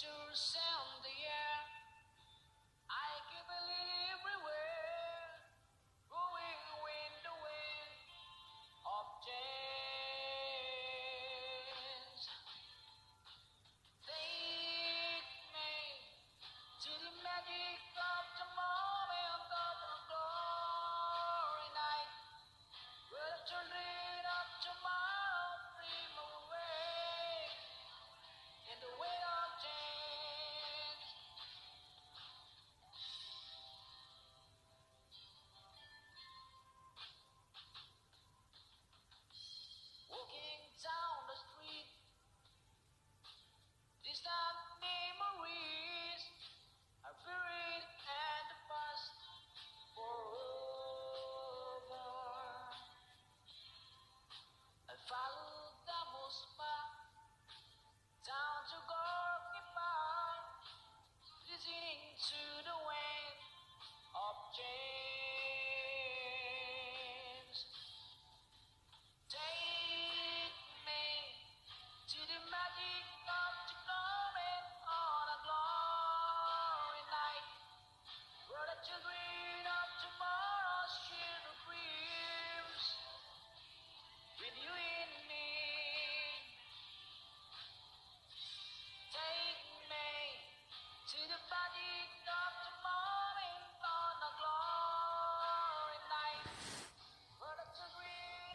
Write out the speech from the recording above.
to say